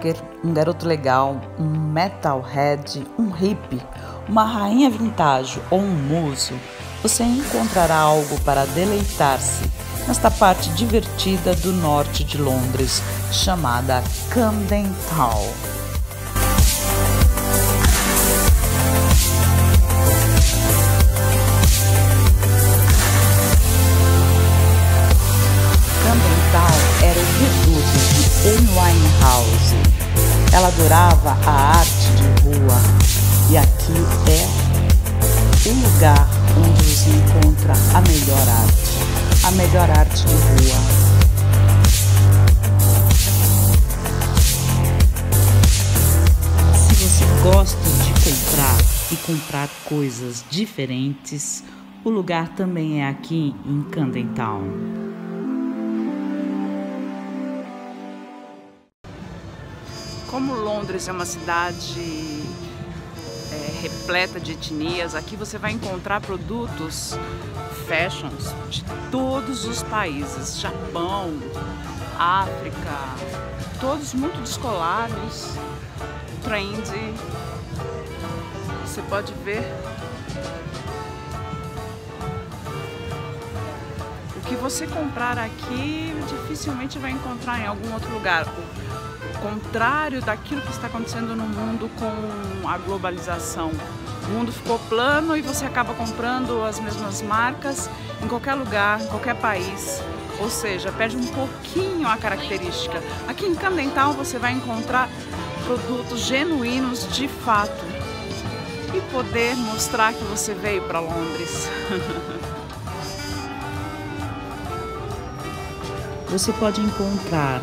rocker, um garoto legal, um metalhead, um hippie, uma rainha vintage ou um muso, você encontrará algo para deleitar-se nesta parte divertida do norte de Londres, chamada Camden Town. Era o reduto de Amy Winehouse. Ela adorava a arte de rua e aqui é o lugar onde você encontra a melhor arte, a melhor arte de rua. Se você gosta de comprar e comprar coisas diferentes, o lugar também é aqui em Camden Town. Como Londres é uma cidade é, repleta de etnias, aqui você vai encontrar produtos fashions de todos os países, Japão, África, todos muito descolados, trendy. Você pode ver o que você comprar aqui dificilmente vai encontrar em algum outro lugar contrário daquilo que está acontecendo no mundo com a globalização. O mundo ficou plano e você acaba comprando as mesmas marcas em qualquer lugar, em qualquer país. Ou seja, perde um pouquinho a característica. Aqui em Camden Town você vai encontrar produtos genuínos de fato e poder mostrar que você veio para Londres. Você pode encontrar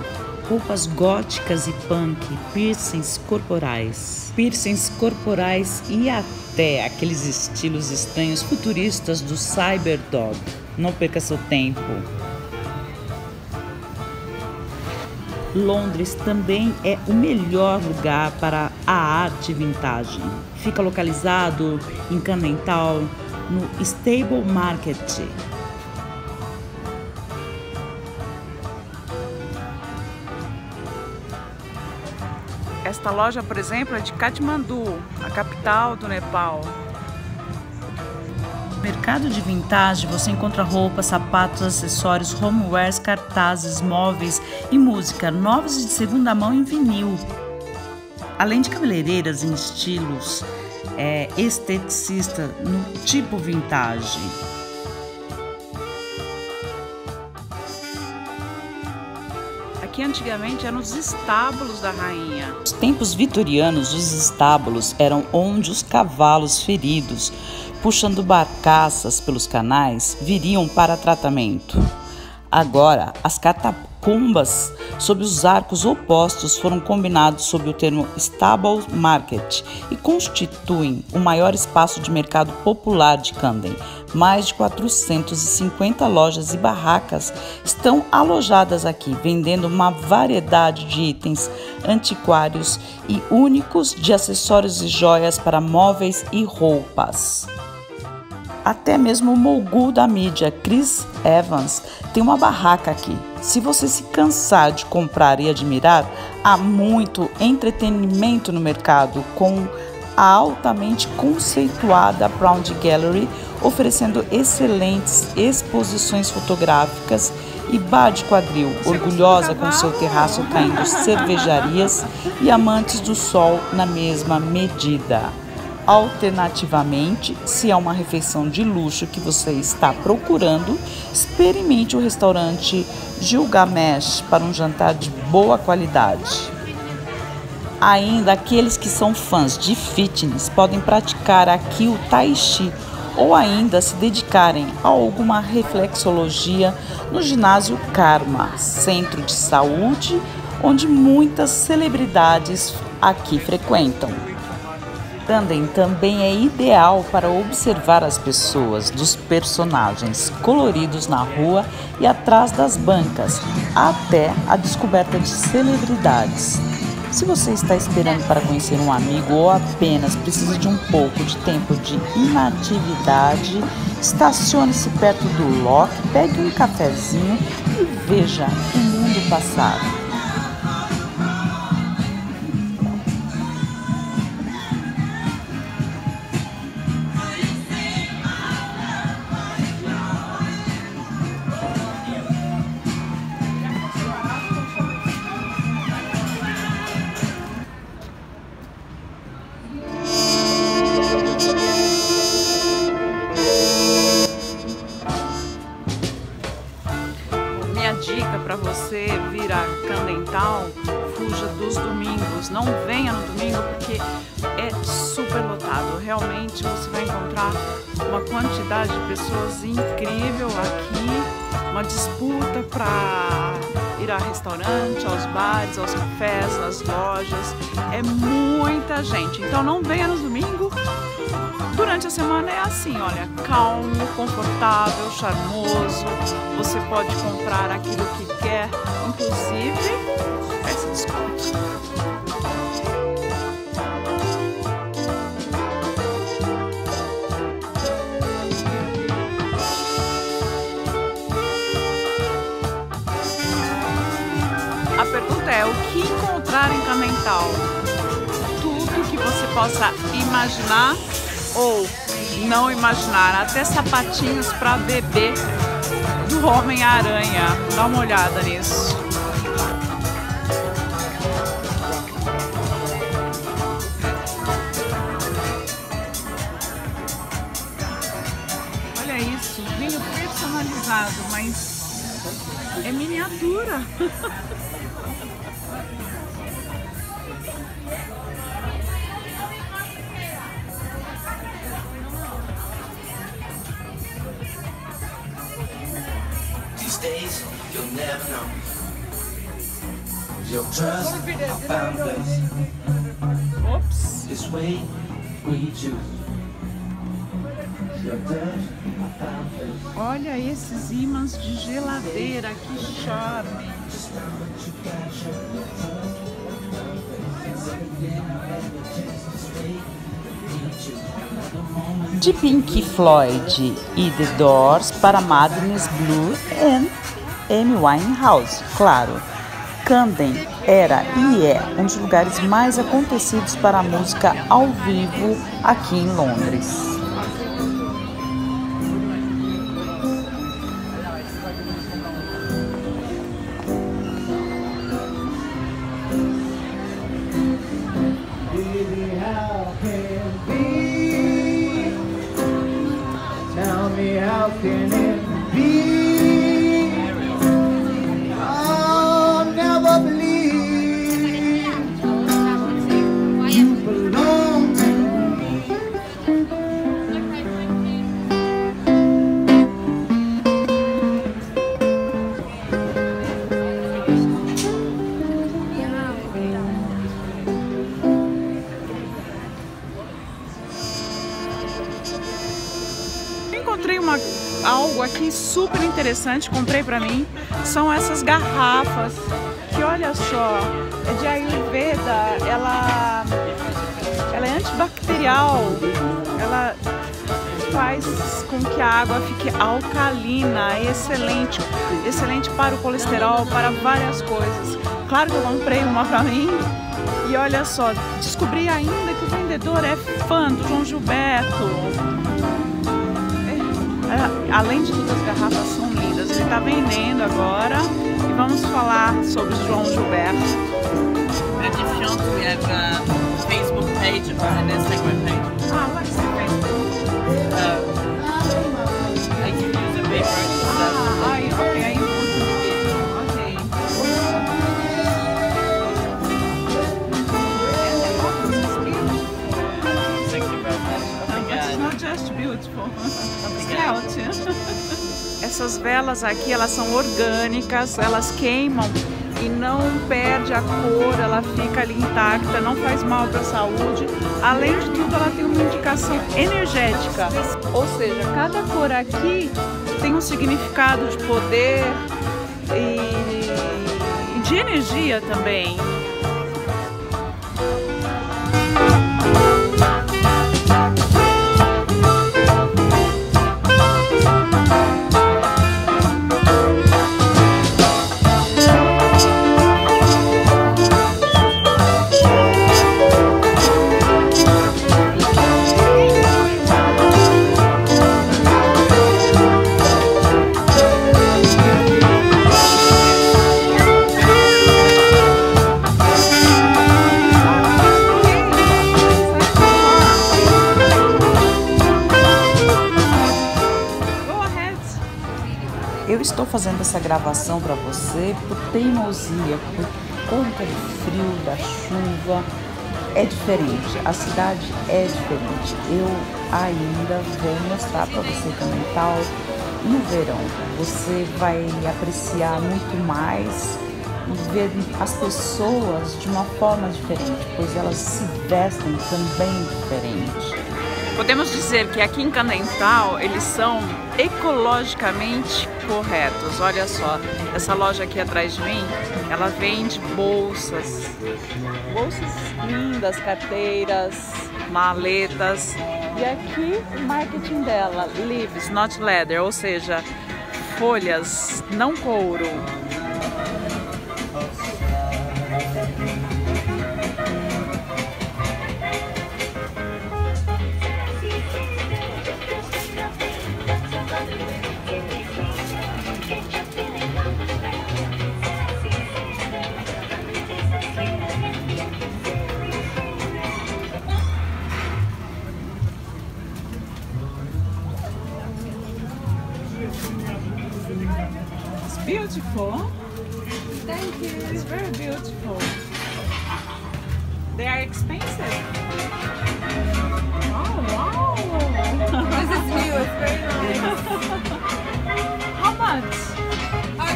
roupas góticas e punk, piercings corporais, piercings corporais e até aqueles estilos estranhos futuristas do Cyberdog. Não perca seu tempo. Londres também é o melhor lugar para a arte vintage. Fica localizado em Camden Town, no Stable Market. Esta loja, por exemplo, é de Katmandu, a capital do Nepal. No mercado de vintage você encontra roupas, sapatos, acessórios, homewares, cartazes, móveis e música, novos e de segunda mão em vinil. Além de cabeleireiras em estilos é, esteticista no tipo vintage. Aqui antigamente eram os estábulos da rainha. Nos tempos vitorianos, os estábulos eram onde os cavalos feridos, puxando barcaças pelos canais, viriam para tratamento. Agora, as catacumbas sob os arcos opostos foram combinados sob o termo Stable Market e constituem o maior espaço de mercado popular de Camden. Mais de 450 lojas e barracas estão alojadas aqui, vendendo uma variedade de itens antiquários e únicos de acessórios e joias para móveis e roupas. Até mesmo o mogul da mídia, Chris Evans, tem uma barraca aqui. Se você se cansar de comprar e admirar, há muito entretenimento no mercado com a altamente conceituada Brown Gallery, oferecendo excelentes exposições fotográficas e bar de quadril, orgulhosa com seu terraço caindo cervejarias e amantes do sol na mesma medida. Alternativamente, se é uma refeição de luxo que você está procurando, experimente o restaurante Gilgamesh para um jantar de boa qualidade. Ainda aqueles que são fãs de fitness podem praticar aqui o Tai Chi ou ainda se dedicarem a alguma reflexologia no ginásio Karma, centro de saúde onde muitas celebridades aqui frequentam. Tandem também é ideal para observar as pessoas dos personagens coloridos na rua e atrás das bancas, até a descoberta de celebridades. Se você está esperando para conhecer um amigo ou apenas precisa de um pouco de tempo de inatividade, estacione-se perto do Loki, pegue um cafezinho e veja o mundo passar. Domingos. Não venha no domingo porque é super lotado. Realmente você vai encontrar uma quantidade de pessoas incrível aqui, uma disputa para ir a restaurante, aos bares, aos cafés, às lojas. É muita gente. Então não venha no domingo. Durante a semana é assim, olha, calmo, confortável, charmoso. Você pode comprar aquilo que quer, inclusive peça desconto. Possa imaginar ou não imaginar, até sapatinhos para bebê do Homem-Aranha. Dá uma olhada nisso. Olha isso, vinho personalizado, mas é miniatura. days, you'll never know. Your trust, I found place. Ops. This way, we choose. Olha esses ímãs de geladeira, que charme. De Pink Floyd e The Doors para Madness Blue and Amy Winehouse, claro. Camden era e é um dos lugares mais acontecidos para a música ao vivo aqui em Londres. Algo aqui super interessante, comprei para mim. São essas garrafas que olha só, é de Ayurveda, ela, ela é antibacterial, ela faz com que a água fique alcalina, excelente, excelente para o colesterol, para várias coisas. Claro que eu comprei uma para mim e olha só, descobri ainda que o vendedor é fã do João Gilberto. É, além de tudo, as garrafas são lindas. Ele está vendendo agora e vamos falar sobre João Gilberto. Want, we have a Facebook page and Instagram page. Ah, Velas aqui, elas são orgânicas, elas queimam e não perde a cor, ela fica ali intacta, não faz mal para a saúde. Além de tudo, ela tem uma indicação energética, ou seja, cada cor aqui tem um significado de poder e de energia também. Para você por teimosia, por conta do frio, da chuva. É diferente, a cidade é diferente. Eu ainda vou mostrar para você também tal no verão. Você vai apreciar muito mais e ver as pessoas de uma forma diferente, pois elas se vestem também diferente. Podemos dizer que aqui em Candental eles são ecologicamente corretos. Olha só, essa loja aqui atrás de mim, ela vende bolsas, bolsas lindas, carteiras, maletas. E aqui o marketing dela, leaves, not leather, ou seja, folhas, não couro.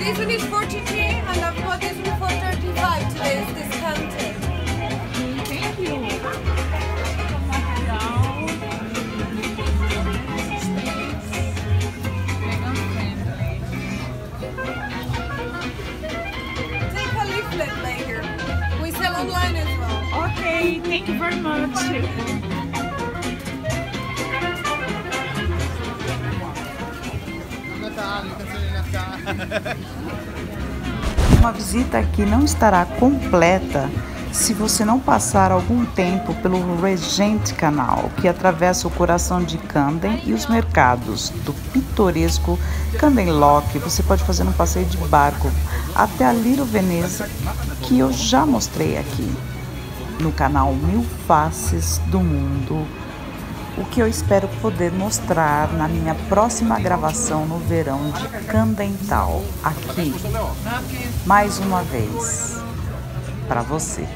This one is 42 and I've got this one for 35 today, it's discounted. Thank you. Material. Resistência. Vegan friendly. Take a leaflet later. We sell online as well. Okay, thank you very much. Uma visita aqui não estará completa se você não passar algum tempo pelo Regente Canal, que atravessa o coração de Camden e os mercados do pitoresco Camden Lock. Você pode fazer um passeio de barco até a Little Veneza, que eu já mostrei aqui no canal Mil Faces do Mundo. O que eu espero poder mostrar na minha próxima gravação no verão de Candental, aqui, mais uma vez, para você.